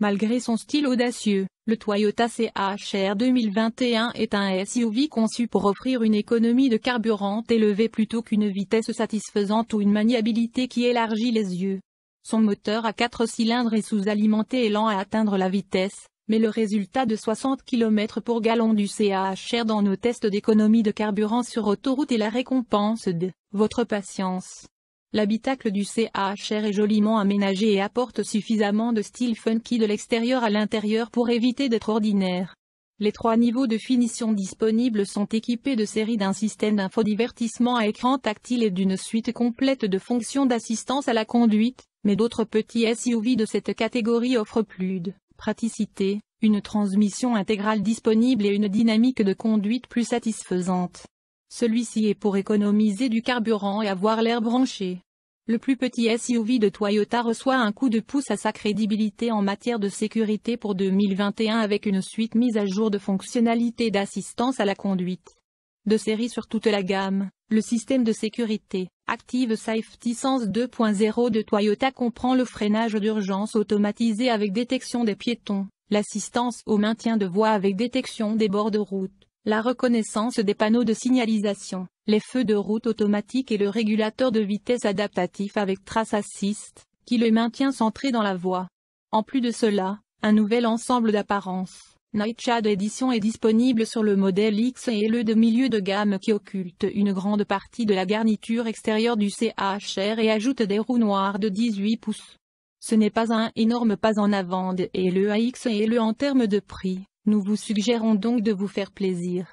Malgré son style audacieux, le Toyota CHR 2021 est un SUV conçu pour offrir une économie de carburant élevée plutôt qu'une vitesse satisfaisante ou une maniabilité qui élargit les yeux. Son moteur à 4 cylindres est sous-alimenté et lent à atteindre la vitesse, mais le résultat de 60 km pour gallon du CHR dans nos tests d'économie de carburant sur autoroute est la récompense de votre patience. L'habitacle du CHR est joliment aménagé et apporte suffisamment de style funky de l'extérieur à l'intérieur pour éviter d'être ordinaire. Les trois niveaux de finition disponibles sont équipés de séries d'un système d'infodivertissement à écran tactile et d'une suite complète de fonctions d'assistance à la conduite, mais d'autres petits SUV de cette catégorie offrent plus de praticité, une transmission intégrale disponible et une dynamique de conduite plus satisfaisante. Celui-ci est pour économiser du carburant et avoir l'air branché. Le plus petit SUV de Toyota reçoit un coup de pouce à sa crédibilité en matière de sécurité pour 2021 avec une suite mise à jour de fonctionnalités d'assistance à la conduite. De série sur toute la gamme, le système de sécurité, Active Safety Sense 2.0 de Toyota comprend le freinage d'urgence automatisé avec détection des piétons, l'assistance au maintien de voie avec détection des bords de route la reconnaissance des panneaux de signalisation, les feux de route automatiques et le régulateur de vitesse adaptatif avec Trace Assist, qui le maintient centré dans la voie. En plus de cela, un nouvel ensemble d'apparence, Nightshade Edition est disponible sur le modèle X et le de milieu de gamme qui occulte une grande partie de la garniture extérieure du CHR et ajoute des roues noires de 18 pouces. Ce n'est pas un énorme pas en avant et le AX et le en termes de prix, nous vous suggérons donc de vous faire plaisir.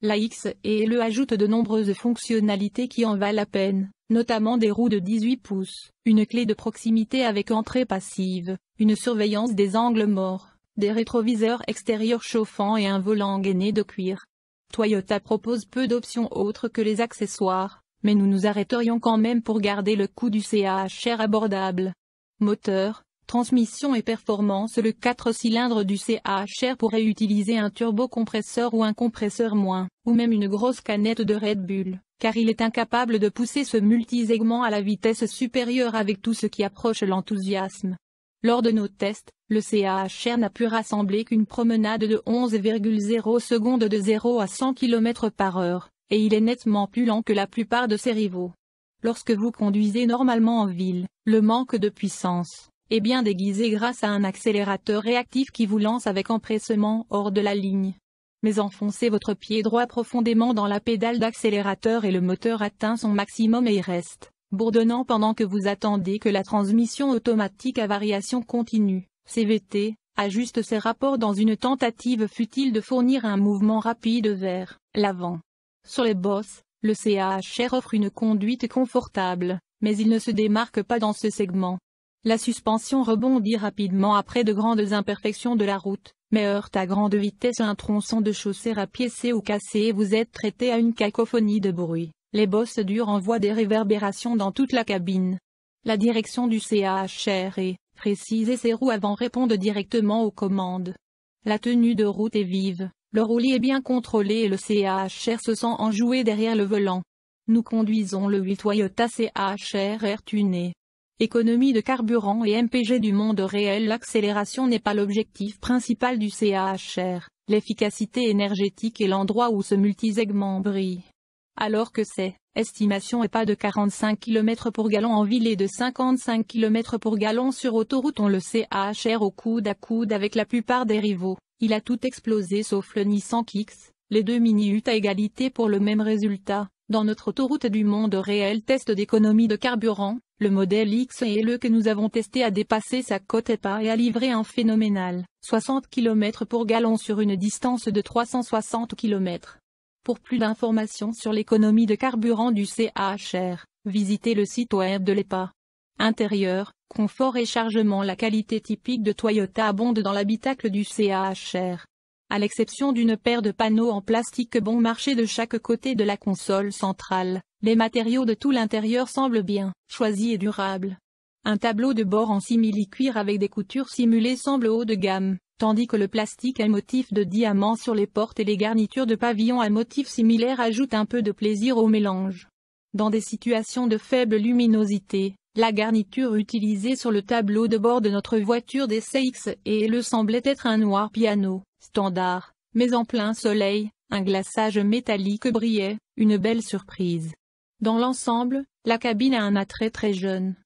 La X et le ajoute de nombreuses fonctionnalités qui en valent la peine, notamment des roues de 18 pouces, une clé de proximité avec entrée passive, une surveillance des angles morts, des rétroviseurs extérieurs chauffants et un volant gainé de cuir. Toyota propose peu d'options autres que les accessoires, mais nous nous arrêterions quand même pour garder le coût du CHR abordable. Moteur, Transmission et performance Le 4 cylindres du CHR pourrait utiliser un turbocompresseur ou un compresseur moins, ou même une grosse canette de Red Bull, car il est incapable de pousser ce multisegment à la vitesse supérieure avec tout ce qui approche l'enthousiasme. Lors de nos tests, le CHR n'a pu rassembler qu'une promenade de 11,0 secondes de 0 à 100 km par heure, et il est nettement plus lent que la plupart de ses rivaux. Lorsque vous conduisez normalement en ville, le manque de puissance, est bien déguisé grâce à un accélérateur réactif qui vous lance avec empressement hors de la ligne. Mais enfoncez votre pied droit profondément dans la pédale d'accélérateur et le moteur atteint son maximum et reste, bourdonnant pendant que vous attendez que la transmission automatique à variation continue, CVT, ajuste ses rapports dans une tentative futile de fournir un mouvement rapide vers l'avant. Sur les bosses, le CHR offre une conduite confortable, mais il ne se démarque pas dans ce segment. La suspension rebondit rapidement après de grandes imperfections de la route, mais heurte à grande vitesse un tronçon de chaussée rapiécé ou cassé et vous êtes traité à une cacophonie de bruit. Les bosses dures envoient des réverbérations dans toute la cabine. La direction du CHR est précise et ses roues avant répondent directement aux commandes. La tenue de route est vive, le roulis est bien contrôlé et le CHR se sent enjoué derrière le volant. Nous conduisons le 8 Toyota CHR tuné. Économie de carburant et MPG du monde réel L'accélération n'est pas l'objectif principal du CAHR, l'efficacité énergétique est l'endroit où ce multisegment brille. Alors que c'est, estimation est pas de 45 km pour gallon en ville et de 55 km pour gallon sur autoroute on le CAHR au coude à coude avec la plupart des rivaux, il a tout explosé sauf le Nissan Kicks, les deux mini-UT à égalité pour le même résultat. Dans notre autoroute du monde réel test d'économie de carburant, le modèle X et le que nous avons testé a dépassé sa cote EPA et a livré un phénoménal 60 km pour gallon sur une distance de 360 km. Pour plus d'informations sur l'économie de carburant du CHR, visitez le site web de l'EPA. Intérieur, confort et chargement La qualité typique de Toyota abonde dans l'habitacle du CHR à l'exception d'une paire de panneaux en plastique bon marché de chaque côté de la console centrale, les matériaux de tout l'intérieur semblent bien choisis et durables. Un tableau de bord en simili-cuir avec des coutures simulées semble haut de gamme, tandis que le plastique à motif de diamant sur les portes et les garnitures de pavillon à motif similaire ajoutent un peu de plaisir au mélange. Dans des situations de faible luminosité, La garniture utilisée sur le tableau de bord de notre voiture DCX et le semblait être un noir piano, standard, mais en plein soleil, un glaçage métallique brillait, une belle surprise. Dans l'ensemble, la cabine a un attrait très jeune.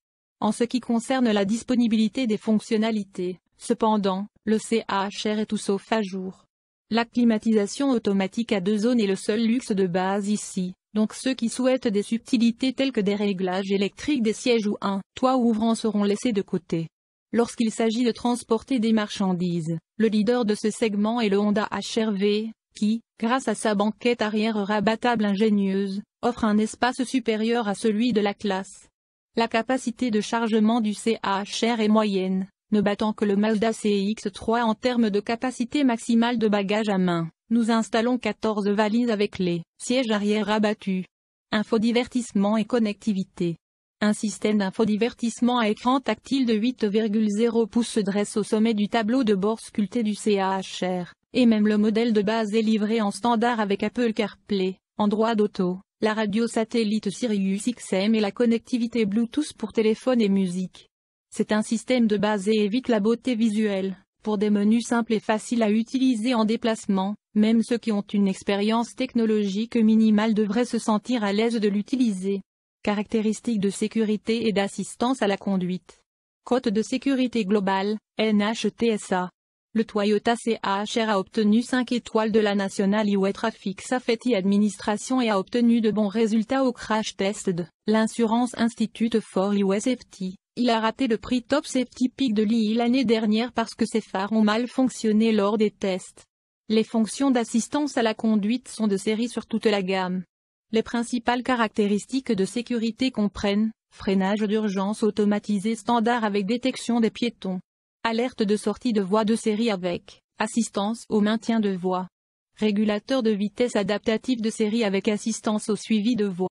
En ce qui concerne la disponibilité des fonctionnalités, cependant, le CHR est tout sauf à jour. La climatisation automatique à deux zones est le seul luxe de base ici, donc ceux qui souhaitent des subtilités telles que des réglages électriques des sièges ou un toit ouvrant seront laissés de côté. Lorsqu'il s'agit de transporter des marchandises, le leader de ce segment est le Honda HRV, qui, grâce à sa banquette arrière rabattable ingénieuse, offre un espace supérieur à celui de la classe. La capacité de chargement du CHR est moyenne, ne battant que le Mazda CX-3 en termes de capacité maximale de bagages à main. Nous installons 14 valises avec les sièges arrière abattus. Infodivertissement et connectivité. Un système d'infodivertissement à écran tactile de 8,0 pouces se dresse au sommet du tableau de bord sculpté du CHR, et même le modèle de base est livré en standard avec Apple CarPlay, Android Auto, la radio satellite Sirius XM et la connectivité Bluetooth pour téléphone et musique. C'est un système de base et évite la beauté visuelle, pour des menus simples et faciles à utiliser en déplacement, même ceux qui ont une expérience technologique minimale devraient se sentir à l'aise de l'utiliser. Caractéristiques de sécurité et d'assistance à la conduite. Côte de sécurité globale, NHTSA. Le Toyota CHR a obtenu 5 étoiles de la National Highway Traffic Safety Administration et a obtenu de bons résultats au crash test de l'Insurance Institute for Highway Safety. Il a raté le prix Top Safety Peak de l'II l'année dernière parce que ses phares ont mal fonctionné lors des tests. Les fonctions d'assistance à la conduite sont de série sur toute la gamme. Les principales caractéristiques de sécurité comprennent freinage d'urgence automatisé standard avec détection des piétons, alerte de sortie de voie de série avec assistance au maintien de voie, régulateur de vitesse adaptatif de série avec assistance au suivi de voie.